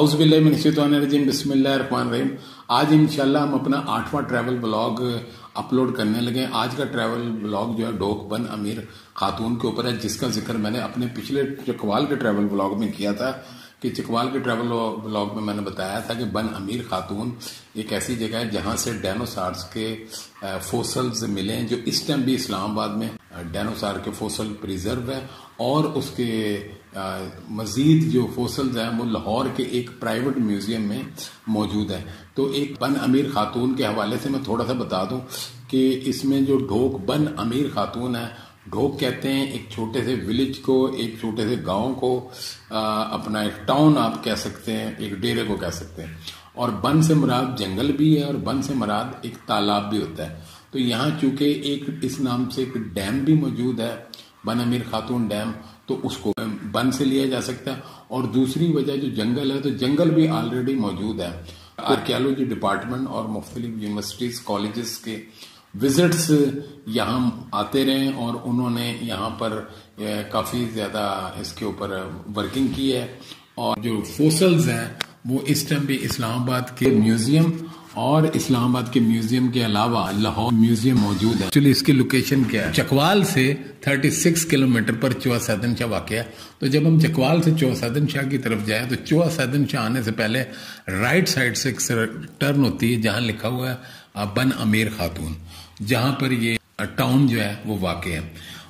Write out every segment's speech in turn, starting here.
हाउसबिल्लाजीम बिस्मिल्लाहिर्रहमानिर्रहीम आज इंशाल्लाह हम अपना आठवां ट्रैवल ब्लॉग अपलोड करने लगे आज का ट्रैवल ब्लॉग जो है, डोक बन अमीर खातून के ऊपर है, जिसका ज़िक्र मैंने अपने पिछले चकवाल के ट्रैवल ब्लॉग में किया था कि चिकवाल के ट्रैवल ब्लॉग में मैंने बताया था कि बन अमीर खातून एक ऐसी जगह है जहाँ से डायनोसार्स के फोसल्स मिले हैं, जो इस टाइम भी इस्लामाबाद में डायनोसार के फोसल प्रिजर्व है और उसके मजीद जो फोसल्स हैं वो लाहौर के एक प्राइवेट म्यूज़ियम में मौजूद है। तो एक बन अमीर खातून के हवाले से मैं थोड़ा सा बता दूँ कि इसमें जो ढोक बन अमीर खातून है ढोक कहते हैं एक छोटे से विलेज को एक छोटे से गाँव को आ, अपना एक टाउन आप कह सकते हैं एक डेरे को कह सकते हैं। और बन से मुराद जंगल भी है और बन से मुराद एक तालाब भी होता है। तो यहाँ चूँकि एक इस नाम से एक डैम भी मौजूद है बन अमीर खातून डैम तो उसको बन से लिया जा सकता है। और दूसरी वजह जो जंगल है तो जंगल भी ऑलरेडी मौजूद है। आर्कियोलॉजी डिपार्टमेंट और मुख्तलिफ़ यूनिवर्सिटीज कॉलेजेस के विजिट्स यहाँ आते रहे और उन्होंने यहाँ पर काफ़ी ज़्यादा इसके ऊपर वर्किंग की है। और जो फोसल्स हैं, वो इस टाइम भी इस्लामाबाद के म्यूज़ियम और इस्लामाबाद के म्यूज़ियम के अलावा लाहौर म्यूज़ियम मौजूद है। एक्चुअली इसकी लोकेशन क्या है? चकवाल से 36 किलोमीटर पर चुआ सैदन शाह वाक़ है। तो जब हम चकवाल से चुआ सैदन शाह की तरफ़ जाए तो चुआ सैदन शाह आने से पहले राइट साइड से एक टर्न होती है, जहाँ लिखा हुआ है बन अमीर खातून, जहाँ पर ये टाउन जो है, वो वाक़ है।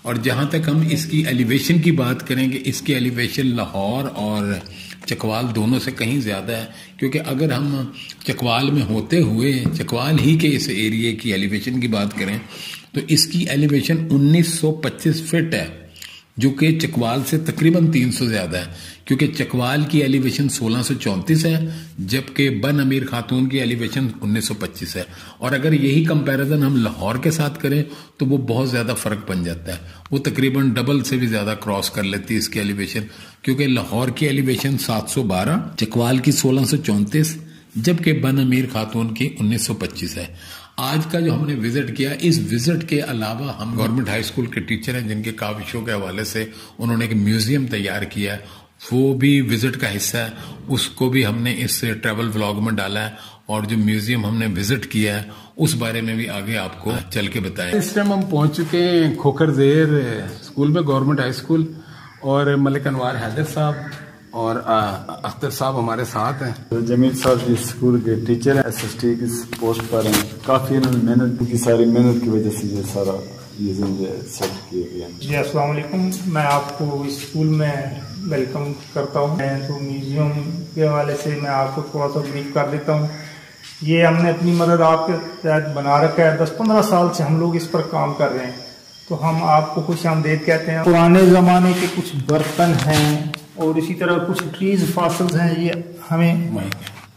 और जहाँ तक हम इसकी एलिवेशन की बात करेंगे इसकी एलिवेशन लाहौर और चकवाल दोनों से कहीं ज़्यादा है, क्योंकि अगर हम चकवाल में होते हुए, चकवाल ही के इस एरिए की एलिवेशन की बात करें तो इसकी एलिवेशन 1925 फीट है। जो कि चकवाल से तकरीबन 300 ज़्यादा है, क्योंकि चकवाल की एलिवेशन सोलह है, जबकि बन अमीर खातून की एलिवेशन 1925 है। और अगर यही कंपैरिजन हम लाहौर के साथ करें तो वो बहुत ज़्यादा फ़र्क बन जाता है। वो तकरीबन डबल से भी ज़्यादा क्रॉस कर लेती है इसकी एलिवेशन, क्योंकि लाहौर की एलिवेशन 712 चकवाल की सोलह जबकि बन अमीर खातून की 1925 है। आज का जो हमने विज़िट किया इस विज़िट के अलावा हम गवर्नमेंट हाई स्कूल के टीचर हैं जिनके काविशों के हवाले से उन्होंने एक म्यूज़ियम तैयार किया है। वो भी विज़िट का हिस्सा है। उसको भी हमने इस ट्रेवल व्लॉग में डाला है और जो म्यूज़ियम हमने विज़िट किया है उस बारे में भी आगे आपको चल के बताया इस टाइम हम पहुँच चुके हैं खोखर जेर स्कूल में गवर्नमेंट हाई स्कूल और मलिक अनवार हैदर साहब। और अख्तर साहब हमारे साथ हैं। तो जमील साहब जी स्कूल के टीचर हैं एस एस टी की पोस्ट पर हैं। काफ़ी इन्होंने मेहनत की सारी मेहनत की वजह से ये सारा ये सेट किए गए हैं। जी अस्सलाम मैं आपको स्कूल में वेलकम करता हूँ। तो म्यूज़ियम के हवाले से मैं आपको थोड़ा सा ब्रीफ कर देता हूँ। ये हमने अपनी मदद आपके तहत बना रखा है। दस पंद्रह साल से हम लोग इस पर काम कर रहे हैं। तो हम आपको खुश आमदेद कहते हैं। पुराने ज़माने के कुछ बर्तन हैं और इसी तरह कुछ ट्रीज फासल्स हैं, ये हमें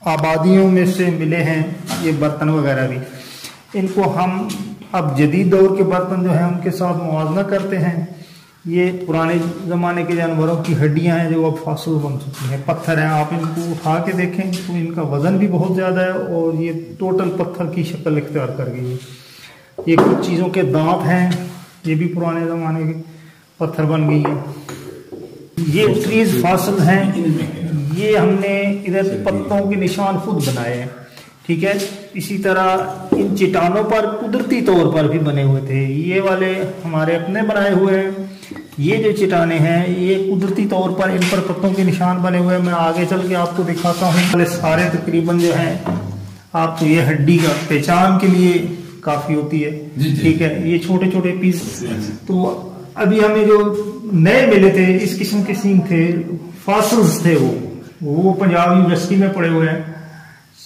आबादियों में से मिले हैं, ये बर्तन वगैरह भी। इनको हम अब जदीद दौर के बर्तन जो हैं, उनके साथ मुवजना करते हैं। ये पुराने ज़माने के जानवरों की हड्डियाँ हैं, जो अब फासल बन चुकी हैं। पत्थर हैं, आप इनको उठा के देखें तो इनका वज़न भी बहुत ज़्यादा है और ये टोटल पत्थर की शक्ल इख्तियार कर गई है। ये कुछ चीज़ों के दांत हैं, ये भी पुराने ज़माने के पत्थर बन गई है। ये ट्रीज फासल हैं। ये हमने इधर पत्तों के निशान खुद बनाए हैं ठीक है? इसी तरह इन चिटानों पर कुदरती तौर पर भी बने हुए थे। ये वाले हमारे अपने बनाए हुए हैं। ये जो चिटाने हैं ये कुदरती तौर पर इन पर पत्तों के निशान बने हुए हैं। मैं आगे चल के आपको दिखाता हूँ। वाले सारे तकरीबन जो हैं आप तो ये हड्डी का पहचान के लिए काफ़ी होती है ठीक है? ये छोटे छोटे पीस तो अभी हमें जो नए मिले थे, इस किस्म के सींग थे फासल्स थे वो। वो पंजाब यूनिवर्सिटी में पढ़े हुए हैं।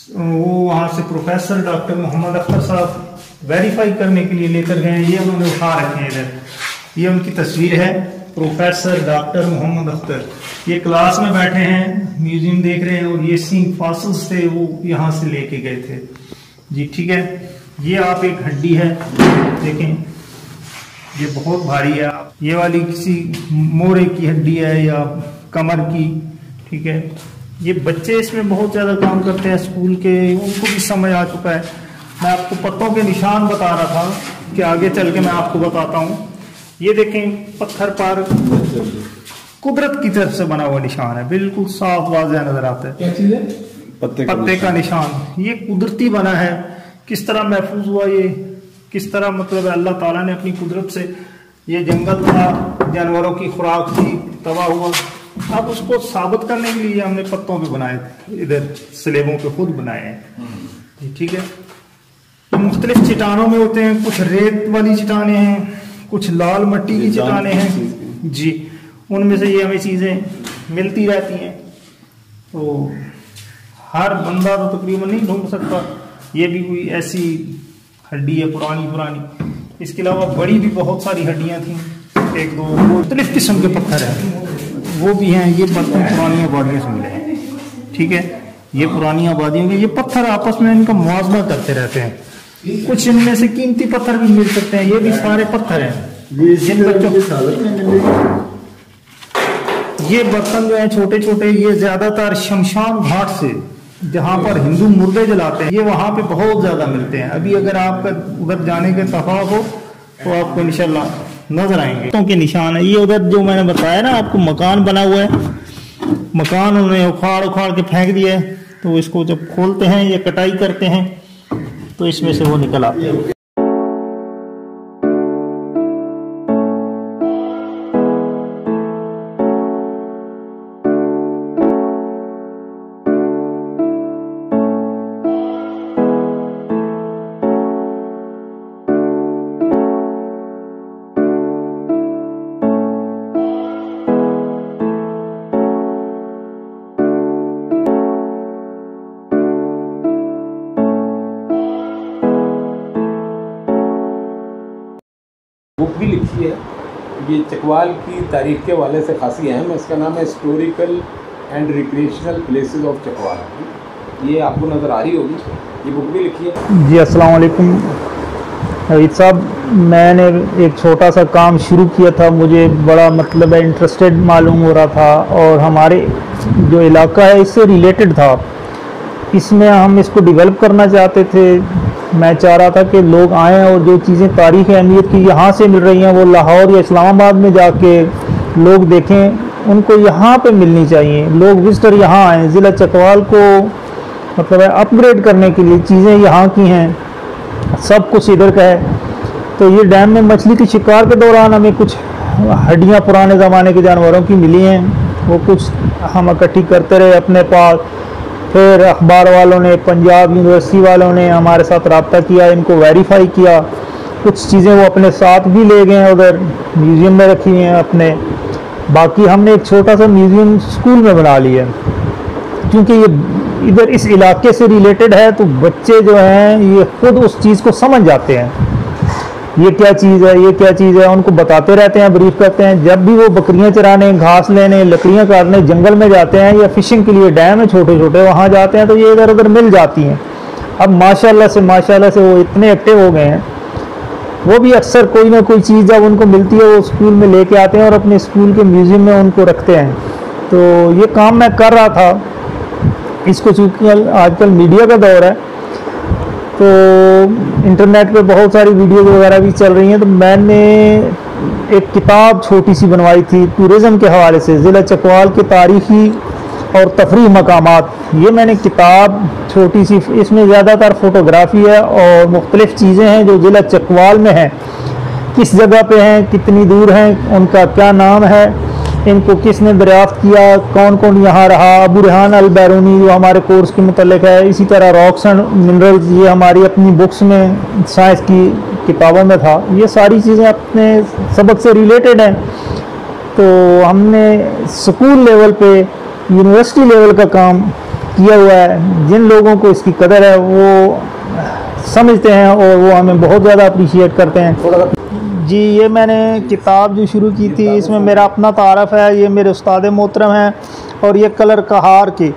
वो वहाँ से प्रोफेसर डॉक्टर मोहम्मद अख्तर साहब वेरीफाई करने के लिए लेकर गए ये उन्होंने उठा रखे हैं इधर। ये उनकी तस्वीर है प्रोफेसर डॉक्टर मोहम्मद अख्तर। ये क्लास में बैठे हैं म्यूज़ियम देख रहे हैं और ये सिंह फासल्स थे, वो यहाँ से लेके गए थे। जी, ठीक है। ये आप एक हड्डी है, देखें। ये बहुत भारी है। ये वाली किसी मोरे की हड्डी है या कमर की ठीक है। ये बच्चे इसमें बहुत ज़्यादा काम करते हैं स्कूल के उनको भी समझ आ चुका है। मैं आपको पत्तों के निशान बता रहा था कि आगे चल के मैं आपको बताता हूँ। ये देखें पत्थर पर कुदरत की तरफ़ से बना हुआ निशान है। बिल्कुल साफ़ वाजह नज़र आता है। क्या चीज़ है? पत्ते पत्ते का निशान। ये कुदरती बना है। किस तरह महफूज हुआ ये? किस तरह मतलब अल्लाह ताला ने अपनी कुदरत से ये जंगल था जानवरों की खुराक थी तबाह हुआ। अब उसको साबित करने के लिए हमने पत्तों पे बनाए थे इधर स्लेबों पे खुद बनाए हैं। ठीक है? तो मुख्तलिफ़ चट्टानों में होते हैं कुछ रेत वाली चट्टाने हैं कुछ लाल मट्टी की चट्टाने हैं। जी उनमें से ये हमें चीज़ें मिलती रहती हैं। तो हर बंदा तो तकरीबन नहीं ढूंढ सकता। ये भी कोई ऐसी हड्डी है पुरानी पुरानी। इसके अलावा बड़ी भी बहुत सारी हड्डियाँ थी। एक दो मुख्तलिफ़ किस्म के पत्थर हैं। वो भी हैं ये बर्तन पुरानी आबादियों से मिले हैं। ठीक है? ये पुरानी आबादियों के ये पत्थर आपस में इनका मुआवजा करते रहते हैं। कुछ इनमें से कीमती पत्थर भी मिल सकते हैं। ये भी सारे पत्थर हैं। जिन बच्चों ये बर्तन जो है छोटे छोटे ये ज़्यादातर शमशान घाट से जहाँ पर हिंदू मुर्दे जलाते हैं, ये वहाँ पे बहुत ज़्यादा मिलते हैं। अभी अगर आपका उधर जाने के तफा हो तो आपको इनशाला नज़र आएँगे। तो के निशान है। ये उधर जो मैंने बताया ना, आपको मकान बना हुआ है। मकान उन्होंने उखाड़ उखाड़ के फेंक दिया है। तो इसको जब खोलते हैं या कटाई करते हैं तो इसमें से वो निकल आते हैं। भी लिखी है। ये चकवाल की तारीख के वाले से खासी अहम है। इसका नाम है historical and recreational places of Chakwal ये आपको नज़र आ रही होगी। ये बुक भी लिखी है। जी, अस्सलाम वालेकुम। हवीद साहब, मैंने एक छोटा सा काम शुरू किया था। मुझे बड़ा मतलब है इंटरेस्टेड मालूम हो रहा था और हमारे जो इलाका है, इससे रिलेटेड था। इसमें हम इसको डेवलप करना चाहते थे। मैं चाह रहा था कि लोग आएँ और जो चीज़ें तारीख़ अहमियत की यहाँ से मिल रही हैं, वो लाहौर या इस्लामाबाद में जाके लोग देखें, उनको यहाँ पे मिलनी चाहिए। लोग विजिटर यहाँ आएँ, ज़िला चकवाल को मतलब है अपग्रेड करने के लिए चीज़ें यहाँ की हैं। सब कुछ इधर का है। तो ये डैम में मछली के शिकार के दौरान हमें कुछ हड्डियाँ पुराने ज़माने के जानवरों की मिली हैं। वो कुछ हम इकट्ठी करते रहे अपने पास। फिर अखबार वालों ने, पंजाब यूनिवर्सिटी वालों ने हमारे साथ रबता किया, इनको वेरीफाई किया। कुछ चीज़ें वो अपने साथ भी ले गए हैं, उधर म्यूज़ियम में रखी हुई हैं अपने। बाकी हमने एक छोटा सा म्यूज़ियम स्कूल में बना लिया। है क्योंकि ये इधर इस इलाके से रिलेटेड है तो बच्चे जो हैं, ये खुद उस चीज़ को समझ जाते हैं। ये क्या चीज़ है, ये क्या चीज़ है? उनको बताते रहते हैं ब्रीफ करते हैं। जब भी वो बकरियाँ चराने, घास लेने, लकड़ियाँ काटने, जंगल में जाते हैं या फिशिंग के लिए डैम है छोटे छोटे वहाँ जाते हैं तो ये इधर उधर मिल जाती हैं। अब माशाल्लाह से माशाल्लाह से वो इतने एक्टिव हो गए हैं। वो भी अक्सर कोई ना कोई चीज़ जब उनको मिलती है, वो स्कूल में लेके आते हैं और अपने स्कूल के म्यूज़ियम में उनको रखते हैं। तो ये काम मैं कर रहा था। इसको चूँकि आजकल मीडिया का दौर है तो इंटरनेट पे बहुत सारी वीडियो वगैरह भी चल रही हैं तो मैंने एक किताब छोटी सी बनवाई थी टूरिज़म के हवाले से, ज़िला चकवाल के तारीखी और तफरी मकाम ये मैंने किताब छोटी सी, इसमें ज़्यादातर फ़ोटोग्राफ़ी है और मुख्तलिफ़ चीज़ें हैं जो ज़िला चकवाल में हैं। किस जगह पे हैं, कितनी दूर हैं, उनका क्या नाम है इनको किसने दरियाफ्त किया? कौन कौन यहाँ रहा? अबू रेहान अल बैरूनी जो हमारे कोर्स के मतलब है, इसी तरह रॉक्स एंड मिनरल्स ये हमारी अपनी बुक्स में साइंस की किताबों में था। ये सारी चीज़ें अपने सबक से रिलेटेड हैं। तो हमने स्कूल लेवल पे, यूनिवर्सिटी लेवल का काम किया हुआ है। जिन लोगों को इसकी कदर है, वो समझते हैं और वो हमें बहुत ज़्यादा अप्रिशिएट करते हैं। जी, ये मैंने किताब जो शुरू की थी, इसमें मेरा अपना तारफ़ है, ये मेरे उस्ताद मोहतरम हैं, और ये कलर कहार की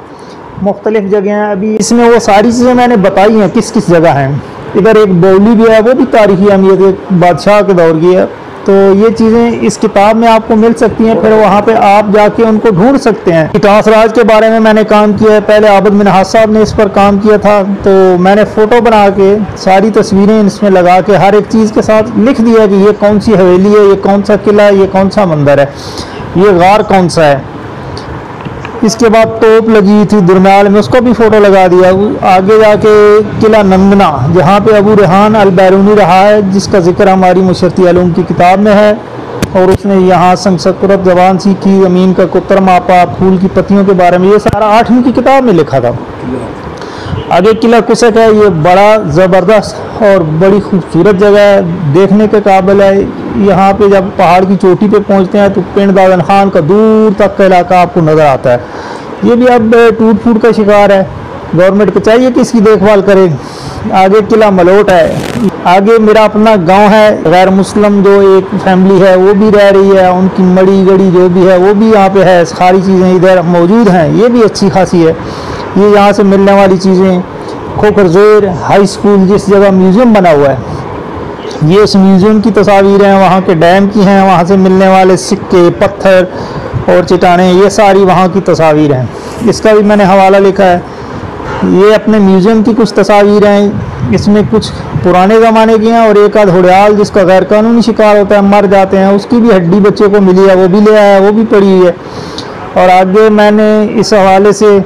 मुख्तलिफ़ जगह हैं। अभी इसमें वो सारी चीज़ें मैंने बताई हैं किस किस जगह हैं। इधर एक बौली भी है, वो भी तारीखी अहमियत बादशाह के दौर की है। तो ये चीज़ें इस किताब में आपको मिल सकती हैं, फिर वहाँ पे आप जाके उनको ढूंढ सकते हैं। इटास राज के बारे में मैंने काम किया है। पहले आबद मिनहाज साहब ने इस पर काम किया था तो मैंने फ़ोटो बना के सारी तस्वीरें इसमें लगा के हर एक चीज़ के साथ लिख दिया कि ये कौन सी हवेली है, ये कौन सा किला है, ये कौन सा मंदिर है, ये गार कौन सा है। इसके बाद तोप लगी थी दुरम्याल में, उसको भी फ़ोटो लगा दिया। आगे जाके किला नंदना, जहाँ पे अबू रेहान अल बैरूनी रहा है, जिसका ज़िक्र हमारी मुशरती आलूम की किताब में है, और उसने यहाँ संस्कृत जबान सीखी ज़मीन का कुतर मापा फूल की पत्तियों के बारे में, ये सारा आठवीं की किताब में लिखा था। आगे किला कुसक है, ये बड़ा ज़बरदस्त और बड़ी खूबसूरत जगह है, देखने के काबिल है। यहाँ पे जब पहाड़ की चोटी पे पहुँचते हैं तो पिंड दादन खान का दूर तक का इलाका आपको नज़र आता है। ये भी अब टूट फूट का शिकार है। गवर्नमेंट को चाहिए कि इसकी देखभाल करे। आगे किला मलोट है। आगे मेरा अपना गाँव है। गैर मुस्लिम जो एक फैमिली है, वो भी रह रही है। उनकी मड़ी गड़ी जो भी है, वो भी यहाँ पे है। सारी चीज़ें इधर मौजूद हैं। ये भी अच्छी खासी है। ये यहाँ से मिलने वाली चीज़ें। खोखर ज़ोर हाई स्कूल जिस जगह म्यूज़ियम बना हुआ है। ये उस म्यूज़ियम की तस्वीरें हैं, वहाँ के डैम की हैं, वहाँ से मिलने वाले सिक्के, पत्थर और चटाने, ये सारी वहाँ की तस्वीर हैं। इसका भी मैंने हवाला लिखा है। ये अपने म्यूज़ियम की कुछ तस्वीर हैं। इसमें कुछ पुराने ज़माने की हैं और एक आध हुड़याल जिसका गैर कानूनी शिकार होता है, मर जाते हैं। उसकी भी हड्डी बच्चे को मिली है, वो भी ले आया है वो भी पड़ी हुई है। और आगे मैंने इस हवाले से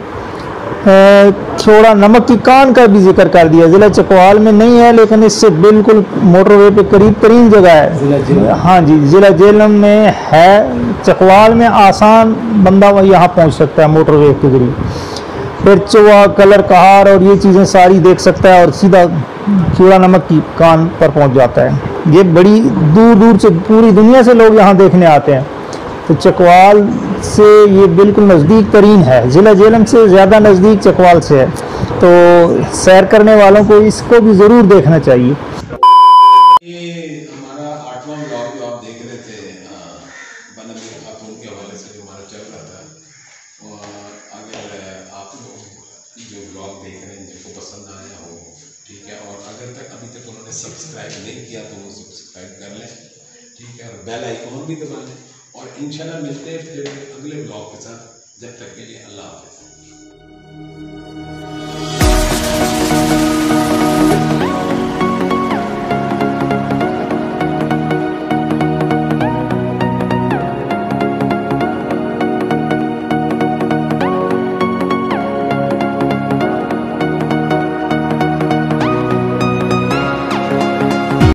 थोड़ा नमक की कान का भी ज़िक्र कर दिया। ज़िला चकवाल में नहीं है लेकिन इससे बिल्कुल मोटरवे पे करीब तरीन जगह है। हाँ जी ज़िला जेलम में है। चकवाल में आसान बंदा यहाँ पहुँच सकता है मोटरवे के ज़रिए। फिर चुआ कलर कहार और ये चीज़ें सारी देख सकता है और सीधा चूड़ा नमक की कान पर पहुँच जाता है। ये बड़ी दूर दूर से पूरी दुनिया से लोग यहाँ देखने आते हैं। तो चकवाल से ये बिल्कुल नज़दीक तरीन है। ज़िला जेलम से ज़्यादा नज़दीक चकवाल से है। तो सैर करने वालों को इसको भी ज़रूर देखना चाहिए। उन्होंने सब्सक्राइब नहीं किया तो वो सब्सक्राइब कर लें, ठीक है, और बेल आइकॉन भी दबा लें। इंशाल्लाह मिलते हैं फिर अगले ब्लॉग के साथ। जब तक के लिए अल्लाह हाफिज़।